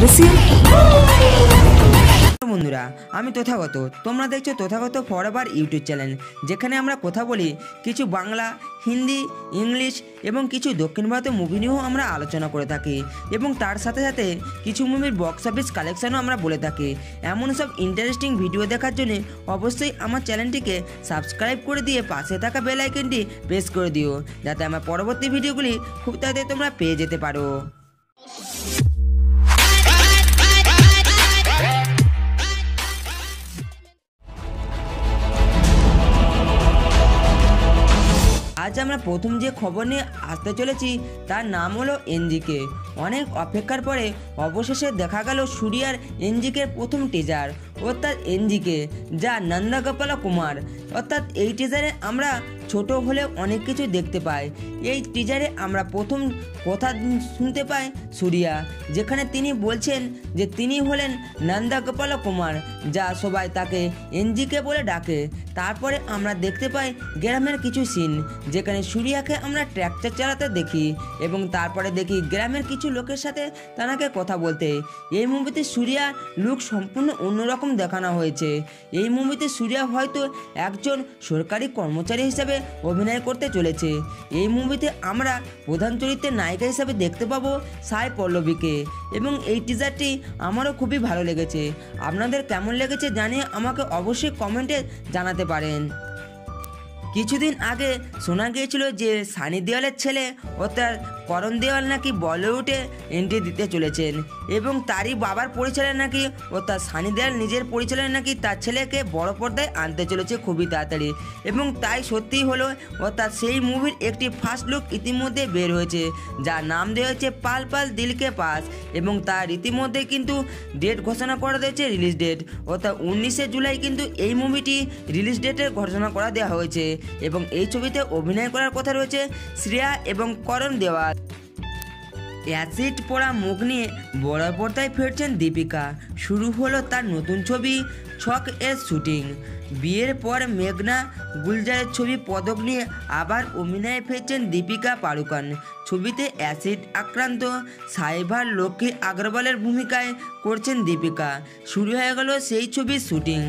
স্বারস্য বন্ধুরা, আমি তথাগত। তোমরা দেখছ তথাগত ফরএভার ইউটিউব চ্যানেল, যেখানে আমরা কথা বলি, কিছু বাংলা, হিন্দি, ইংলিশ এবং কিছু দক্ষিণ ভারতের মুভি নিয়েও আমরা আলোচনা করে থাকি এবং তার সাথে সাথে কিছু মুভির বক্স অফিস কালেকশনও আমরা বলে থাকি। এমন সব ইন্টারেস্টিং ভিডিও দেখার জন্য অবশ্যই আমার চ্যানেলটিকে সাবস্ক্রাইব করে দিয়ে পাশে থাকা বেল আইকনটি প্রেস করে দিও, যাতে আমার পরবর্তী ভিডিওগুলি খুব তাড়াতাড়ি তোমরা পেয়ে যেতে পারো। আজ আমরা প্রথম যে খবর নিয়ে আসতে চলেছি তার নাম হলো এনজিকে। অনেক অপেক্ষার পরে অবশেষে দেখা গেল সুরিয়ার এনজিকের প্রথম টিজার অর্থাৎ এনজিকে, যা নন্দগোপাল কুমার। অর্থাৎ এই টিজারে আমরা ছোট হলে অনেক কিছু দেখতে পাই। এই টিজারে আমরা প্রথম কথা শুনতে পাই সুরিয়া, যেখানে তিনি বলছেন যে তিনি হলেন নন্দগোপাল কুমার, যা সবাই তাকে এনজিকে বলে ডাকে। তারপরে আমরা দেখতে পাই গ্রামের কিছু সিন যেখানে সুরিয়াকে আমরা ট্র্যাক্টর চালাতে দেখি এবং তারপরে দেখি গ্রামের কিছু লোকের সাথে তানাকে কথা বলতে। এই মুভিতে সুরিয়া লুক সম্পূর্ণ অন্যরকম দেখানো হয়েছে। এই মুভিতে সুরিয়া হয়তো একজন সরকারি কর্মচারী হিসেবে অভিনয় করতে চলেছে। এই মুভিতে আমরা প্রধান চরিত্রের নায়িকা হিসেবে দেখতে পাবো সাই পল্লবীকে। এবং এই টিজারটি আমারও খুবই ভালো লেগেছে। আপনাদের কেমন লেগেছে জানিয়ে আমাকে অবশ্যই কমেন্টে জানাতে পারেন। কিছুদিন আগে শোনা গিয়েছিল যে সানি দেওয়ালের ছেলে অর্থাৎ করণ দেওয়াল নাকি বলিউডে এন্ট্রি দিতে চলেছেন। এবং তারই বাবার পরিচালনা নাকি ও তার সানি দেওয়াল নিজের পরিচালনা নাকি তার ছেলেকে বড় পর্দায় আনতে চলেছে খুবই তাড়াতাড়ি। এবং তাই সত্যিই হলো অর্থাৎ সেই মুভির একটি ফার্স্ট লুক ইতিমধ্যে বের হয়েছে, যার নাম দেওয়া হয়েছে পাল পাল দিলকে পাস। এবং তার ইতিমধ্যে কিন্তু ডেট ঘোষণা করা হয়েছে রিলিজ ডেট অর্থাৎ উনিশে জুলাই কিন্তু এই মুভিটি রিলিজ ডেটের ঘোষণা করা দেওয়া হয়েছে। এবং এই ছবিতে অভিনয় করার কথা রয়েছে শ্রেয়া এবং করণ দেওয়াল। অ্যাসিড পড়া মুখ নিয়ে বড় পর্দায় ফিরছেন দীপিকা। শুরু হলো তার নতুন ছবি, ছক এর শুটিং বিয়ের পর মেঘনা গুলজারের ছবি পদক নিয়ে আবার অভিনয়ে ফিরছেন দীপিকা পাড়ুকান। ছবিতে অ্যাসিড আক্রান্ত সাইবার লক্ষ্মী আগরওয়ালের ভূমিকায় করছেন দীপিকা। শুরু হয়ে গেল সেই ছবির শুটিং।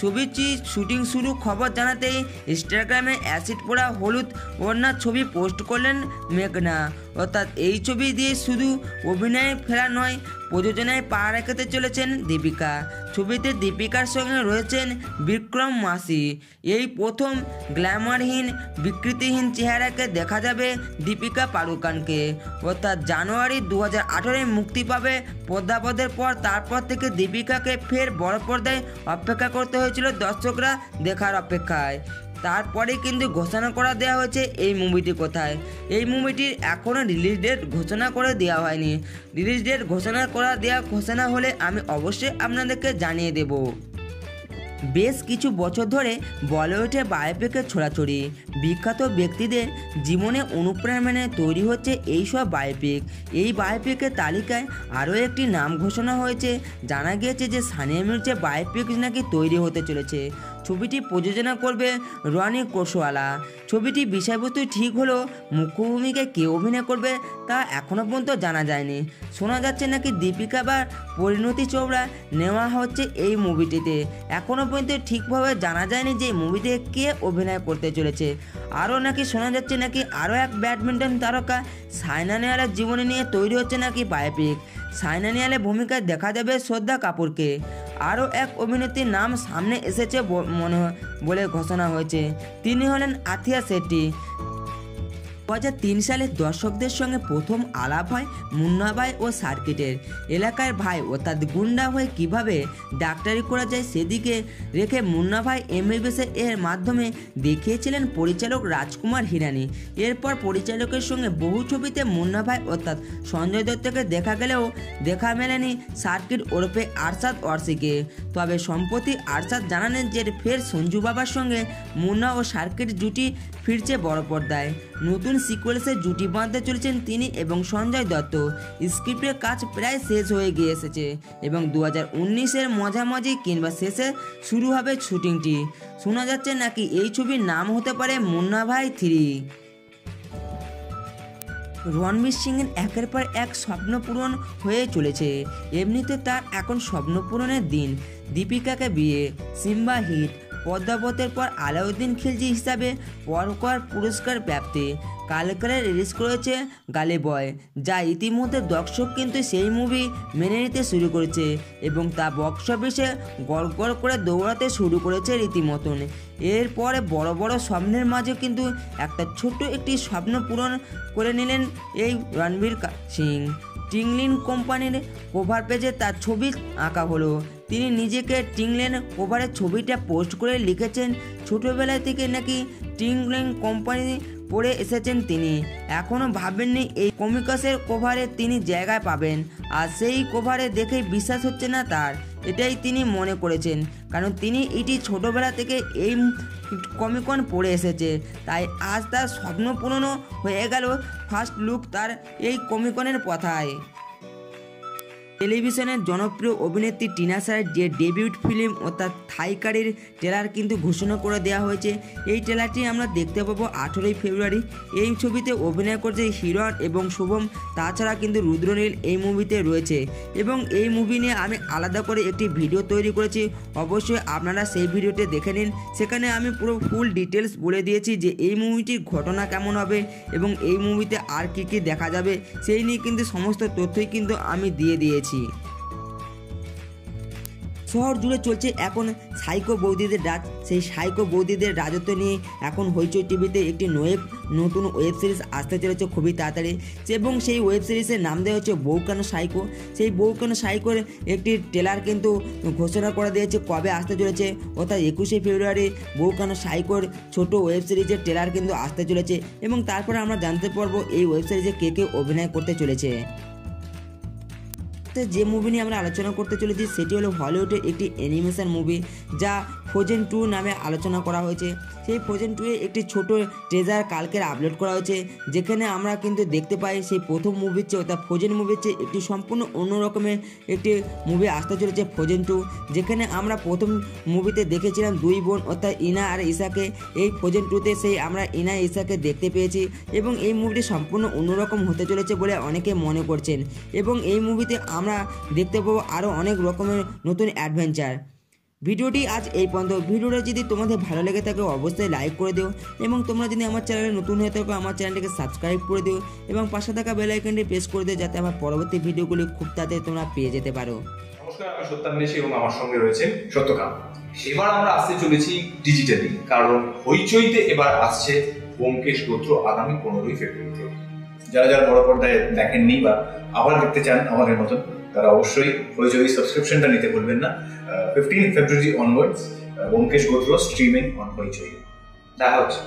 ছবিটি শুটিং শুরু খবর জানাতেই ইনস্টাগ্রামে অ্যাসিড পোড়া হলুদ ওড়নার ছবি পোস্ট করলেন মেঘনা। অর্থাৎ এই ছবি দিয়ে শুধু অভিনয়ে ফেরা নয়, প্রযোজনায় পা রাখাতে চলেছেন দীপিকা। ছবিতে দীপিকার সঙ্গে রয়েছেন বিক্রম মাসি। এই প্রথম গ্ল্যামারহীন, বিকৃতিহীন চেহারাকে দেখা যাবে দীপিকা পাড়ুকানকে। অর্থাৎ জানুয়ারি দু হাজার মুক্তি পাবে পদ্মাপদের পর। তারপর থেকে দীপিকাকে ফের বড় পর্দায় অপেক্ষা করতে হয়েছিল দর্শকরা দেখার অপেক্ষায়। তারপরে কিন্তু ঘোষণা করা দেওয়া হয়েছে এই মুভিটি কোথায়। এই মুভিটির এখনও রিলিজ ডেট ঘোষণা করে দেওয়া হয়নি। রিলিজ ডেট ঘোষণা করা দেওয়া ঘোষণা হলে আমি অবশ্যই আপনাদেরকে জানিয়ে দেবো। বেশ কিছু বছর ধরে বলিউডে বায়োপিকের ছড়াছড়ি। বিখ্যাত ব্যক্তিদের জীবনে অনুপ্রেরণা তৈরি হচ্ছে এই সব বায়োপিক। এই বায়োপিকের তালিকায় আরও একটি নাম ঘোষণা হয়েছে, জানা গিয়েছে যে সানিয়া মির্জা বায়োপিক নাকি তৈরি হতে চলেছে। ছবিটি প্রযোজনা করবে রনি কোশওয়ালা। ছবিটি বিষয়বস্তু ঠিক হলেও মুখ্য ভূমিকায় কে অভিনয় করবে তা এখনও পর্যন্ত জানা যায়নি। শোনা যাচ্ছে নাকি দীপিকা বা পরিণতি চোপড়া নেওয়া হচ্ছে এই মুভিটিতে। এখনও পর্যন্ত ঠিকভাবে জানা যায়নি যে মুভিতে কে অভিনয় করতে চলেছে। আরও নাকি শোনা যাচ্ছে নাকি আরও এক ব্যাডমিন্টন তারকা সাইনা নেওয়ালের জীবনে নিয়ে তৈরি হচ্ছে নাকি বায়োপিক সাইনা নেওয়ালের ভূমিকায় দেখা যাবে শ্রদ্ধা কাপুরকে। আরও এক অভিনেত্রীর নাম সামনে এসেছে মনে বলে ঘোষণা হয়েছে। তিনি হলেন আথিয়া শেট্টি। দু হাজার তিন সালে দর্শকদের সঙ্গে প্রথম আলাপ হয় মুন্না ভাই ও সার্কিটের। এলাকার ভাই অর্থাৎ গুন্ডা হয়ে কীভাবে ডাক্তারি করা যায় সেদিকে রেখে মুন্নাভাই এমবিবিএস এর মাধ্যমে দেখিয়েছিলেন পরিচালক রাজকুমার হিরানি। এরপর পরিচালকের সঙ্গে বহু ছবিতে মুন্নাভাই অর্থাৎ সঞ্জয় দত্তকে দেখা গেলেও দেখা মেলেনি সার্কিট ওরফে আরশাদ ওয়ার্সিকে তবে সম্প্রতি আরশাদ জানালেন যে ফের সঞ্জু বাবার সঙ্গে মুন্না ও সার্কিট জুটি ফিরছে বড় পর্দায়। নতুন সিকুয়েন্সে জুটি বাঁধতে চলেছেন তিনি এবং সঞ্জয় দত্ত। স্ক্রিপ্টের কাজ প্রায় শেষ হয়ে গিয়ে এসেছে এবং দু হাজার উনিশের মাঝামাঝি কিংবা শেষে শুরু হবে শুটিংটি। শোনা যাচ্ছে নাকি এই ছবির নাম হতে পারে মুন্না ভাই থ্রি। রণবীর সিংয়ের একের পর এক স্বপ্ন পূরণ হয়ে চলেছে। এমনিতে তার এখন স্বপ্ন পূরণের দিন। দীপিকাকে বিয়ে, সিম্বা হিট পদ্মাবতের পর আলাউদ্দিন খিলজি হিসাবে পরকর পুরস্কার প্রাপ্তি। কালকারে রিলিজ করেছে গালে বয়, যা ইতিমধ্যে দর্শক কিন্তু সেই মুভি মেনে নিতে শুরু করেছে এবং তা বক্স অফিসে গড় গড় করে দৌড়াতে শুরু করেছে রীতিমতন। এরপরে বড় বড় স্বপ্নের মাঝে কিন্তু একটা ছোট্ট একটি স্বপ্ন পূরণ করে নিলেন এই রণবীর সিং। টিংলিন কোম্পানির কভার পেজে তার ছবি আঁকা হলো। তিনি নিজেকে টিংলেন কভারের ছবিটা পোস্ট করে লিখেছেন, ছোটোবেলা থেকে নাকি টিংলেন কোম্পানি পড়ে এসেছেন তিনি। এখনও ভাবেননি এই কমিকাসের কভারে তিনি জায়গায় পাবেন। আর সেই কভারে দেখে বিশ্বাস হচ্ছে না তার। এটাই তিনি মনে করেছেন। কারণ তিনি এটি ছোটোবেলা থেকে এই কমিকন পড়ে এসেছে। তাই আজ তার স্বপ্ন পূরণও হয়ে গেল ফার্স্ট লুক তার এই কমিকনের কথায়। টেলিভিশনের জনপ্রিয় অভিনেত্রী টিনা সারের যে ডেবিউট ফিল্ম অর্থাৎ থাইকারির ট্রেলার কিন্তু ঘোষণা করে দেওয়া হয়েছে, এই ট্রেলারটি আমরা দেখতে পাবো আঠেরোই ফেব্রুয়ারি। এই ছবিতে অভিনয় করছে হিরণ এবং শুভম, তাছাড়া কিন্তু রুদ্রনীল এই মুভিতে রয়েছে। এবং এই মুভি নিয়ে আমি আলাদা করে একটি ভিডিও তৈরি করেছি, অবশ্যই আপনারা সেই ভিডিওটি দেখে নিন। সেখানে আমি পুরো ফুল ডিটেলস বলে দিয়েছি যে এই মুভিটির ঘটনা কেমন হবে এবং এই মুভিতে আর কী কী দেখা যাবে, সেই নিয়ে কিন্তু সমস্ত তথ্যই কিন্তু আমি দিয়ে দিয়েছি। শহর জুড়ে চলছে এখন সাইকো বৌদিদের রাজ। সেই সাইকো বৌদিদের রাজত্ব নিয়ে এখন হইচই টিভিতে একটি নোয়েব নতুন ওয়েব সিরিজ আসতে চলেছে খুবই তাড়াতাড়ি। এবং সেই ওয়েব সিরিজের নাম দেওয়া হচ্ছে বৌকানো সাইকো। সেই বৌকানো সাইকোর একটি ট্রেলার কিন্তু ঘোষণা করে দিয়েছে কবে আসতে চলেছে। অর্থাৎ একুশে ফেব্রুয়ারি বৌকানো সাইকোর ছোট ওয়েব সিরিজের ট্রেলার কিন্তু আসতে চলেছে। এবং তারপরে আমরা জানতে পারব এই ওয়েব সিরিজে কে কে অভিনয় করতে চলেছে। যে মুভি নিয়ে আমরা আলোচনা করতে চলেছি সেটি হলো হলিউডের একটি অ্যানিমেশন মুভি যা ফ্রোজেন টু নামে আলোচনা করা হয়েছে। সেই ফ্রোজেন টুয়ে একটি ছোট ট্রেজার কালকের আপলোড করা হয়েছে। যেখানে আমরা কিন্তু দেখতে পাই সেই প্রথম মুভির চেয়ে অর্থাৎ ফ্রোজেন মুভির চেয়ে একটি সম্পূর্ণ অন্য রকমের একটি মুভি আসতে চলেছে ফ্রোজেন টু যেখানে আমরা প্রথম মুভিতে দেখেছিলাম দুই বোন অর্থাৎ ইনা আর ঈশাকে। এই ফ্রোজেন টুতে সেই আমরা ইনা ঈশাকে দেখতে পেয়েছি এবং এই মুভিটি সম্পূর্ণ অন্যরকম হতে চলেছে বলে অনেকে মনে করছেন। এবং এই মুভিতে আমরা দেখতে পাবো আরও অনেক রকমের নতুন অ্যাডভেঞ্চার ভিডিওটি আজ এই পর্যন্ত। ভিডিওটা যদি তোমাদের ভালো লেগে থাকে, অবশ্যই লাইক করে দিও। এবং তোমরা যদি আমার চ্যানেলে নতুন হয়ে থাকো, আমার চ্যানেলটিকে সাবস্ক্রাইব করে দিও। এবং পাশে থাকা বেল আইকনটি প্রেস করে দিও, যাতে আমার পরবর্তী ভিডিওগুলি খুব তাড়াতাড়ি তোমরা পেয়ে যেতে পারো। নমস্কার এবং আমার সঙ্গে রয়েছে সত্যকাম। এবার আমরা আসতে চলেছি ডিজিটালি কারণ হইচইতে এবার আসছে ব্যোমকেশ গোত্র আগামী পনেরোই ফেব্রুয়ারিতে। যারা যারা বড় পর্দায় দেখেননি বা আবার দেখতে চান আমাদের মতন তারা অবশ্যই ওই যে ওই সাবস্ক্রিপশনটা নিতে ভুলবেন না। ফিফটিন ফেব্রুয়ারি অনওয়ার্ডস ব্যোমকেশ গোত্র স্ট্রিমিং অন হইচই দেখা হচ্ছে।